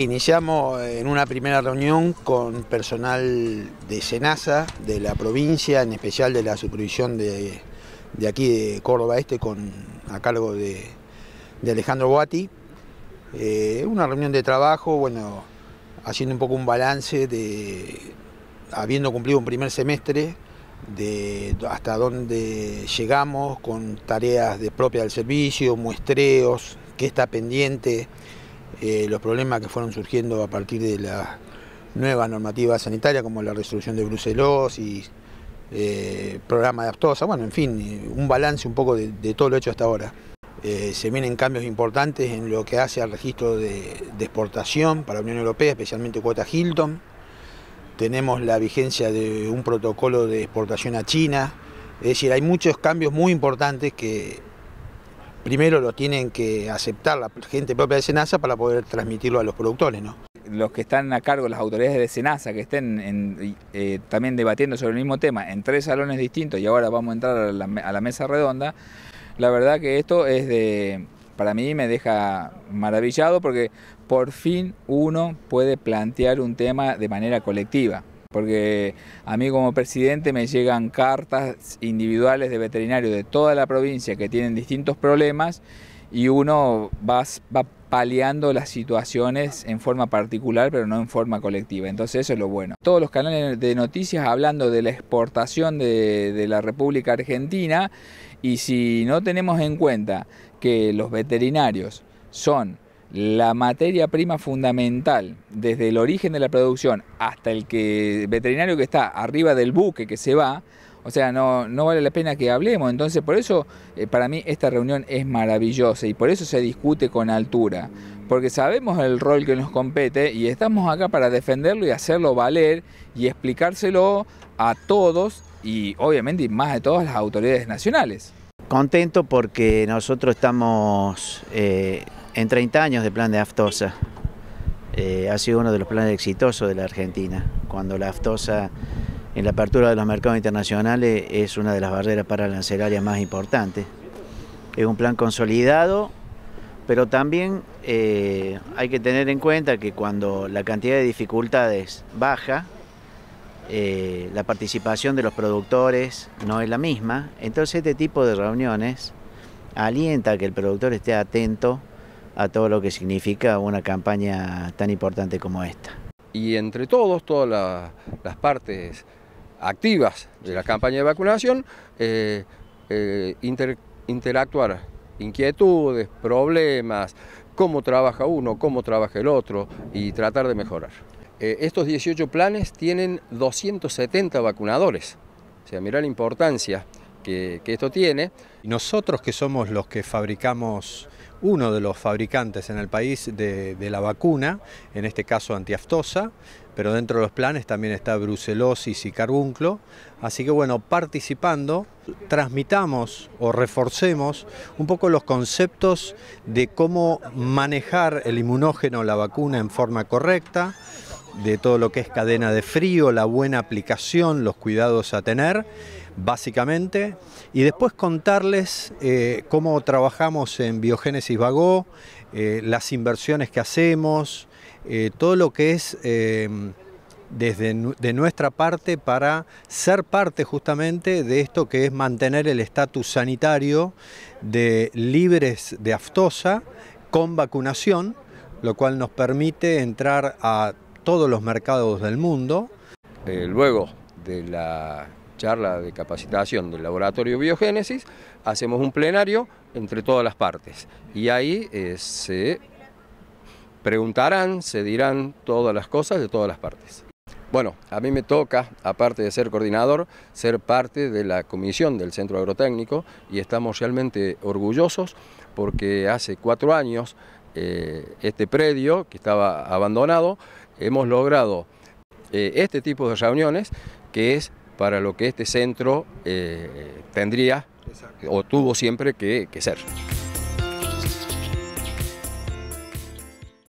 Iniciamos en una primera reunión con personal de SENASA, de la provincia, en especial de la supervisión de, aquí de Córdoba Este, con, a cargo de, Alejandro Guati. Eh, una reunión de trabajo, bueno, haciendo un poco un balance de, habiendo cumplido un primer semestre, de hasta dónde llegamos con tareas de propia del servicio, muestreos, qué está pendiente, eh, los problemas que fueron surgiendo a partir de la nueva normativa sanitaria, como la resolución de brucelosis, eh, programa de aptosa, bueno, en fin, un balance un poco de, todo lo hecho hasta ahora. Eh, se vienen cambios importantes en lo que hace al registro de, exportación para la Unión Europea, especialmente cuota Hilton. Tenemos la vigencia de un protocolo de exportación a China. Es decir, hay muchos cambios muy importantes que primero lo tienen que aceptar la gente propia de Senasa para poder transmitirlo a los productores. ¿no? Los que están a cargo, las autoridades de Senasa, que estén eh, también debatiendo sobre el mismo tema en tres salones distintos y ahora vamos a entrar a la, mesa redonda, la verdad que esto es de, para mí me deja maravillado porque por fin uno puede plantear un tema de manera colectiva porque a mí como presidente me llegan cartas individuales de veterinarios de toda la provincia que tienen distintos problemas y uno va, paliando las situaciones en forma particular, pero no en forma colectiva. Entonces eso es lo bueno. Todos los canales de noticias hablando de la exportación de la República Argentina y si no tenemos en cuenta que los veterinarios son la materia prima fundamental, desde el origen de la producción hasta el que veterinario que está arriba del buque que se va, o sea, no, no vale la pena que hablemos. Entonces, por eso eh, para mí esta reunión es maravillosa y por eso se discute con altura, porque sabemos el rol que nos compete y estamos acá para defenderlo y hacerlo valer y explicárselo a todos y obviamente más de todas las autoridades nacionales. Contento porque nosotros estamos eh, en 30 años de plan de aftosa. Eh, ha sido uno de los planes exitosos de la Argentina, cuando la aftosa en la apertura de los mercados internacionales es una de las barreras para arancelaria más importantes. Es un plan consolidado, pero también eh, hay que tener en cuenta que cuando la cantidad de dificultades baja, eh, la participación de los productores no es la misma, entonces este tipo de reuniones alienta a que el productor esté atento a todo lo que significa una campaña tan importante como esta. Y entre todos, todas las partes activas de la campaña de vacunación, eh, eh, interactuar inquietudes, problemas, cómo trabaja uno, cómo trabaja el otro y tratar de mejorar. Eh, estos 18 planes tienen 270 vacunadores, o sea, mira la importancia que, que esto tiene. Nosotros que somos los que fabricamos uno de los fabricantes en el país de, la vacuna, en este caso antiaftosa, pero dentro de los planes también está brucelosis y carbunclo. Así que bueno, participando, transmitamos o reforcemos un poco los conceptos de cómo manejar el inmunógeno, la vacuna en forma correcta, de todo lo que es cadena de frío, la buena aplicación, los cuidados a tener básicamente, y después contarles eh, cómo trabajamos en Biogénesis Vagó, eh, las inversiones que hacemos, eh, todo lo que es desde de nuestra parte para ser parte justamente de esto que es mantener el estatus sanitario de libres de aftosa con vacunación, lo cual nos permite entrar a todos los mercados del mundo. luego de la charla de capacitación del laboratorio Biogénesis, hacemos un plenario entre todas las partes y ahí eh, se preguntarán, se dirán todas las cosas de todas las partes. Bueno, a mí me toca, aparte de ser coordinador, ser parte de la comisión del Centro Agrotécnico y estamos realmente orgullosos porque hace cuatro años eh, este predio que estaba abandonado, hemos logrado eh, este tipo de reuniones que es para lo que este centro eh, tendría o tuvo siempre que ser.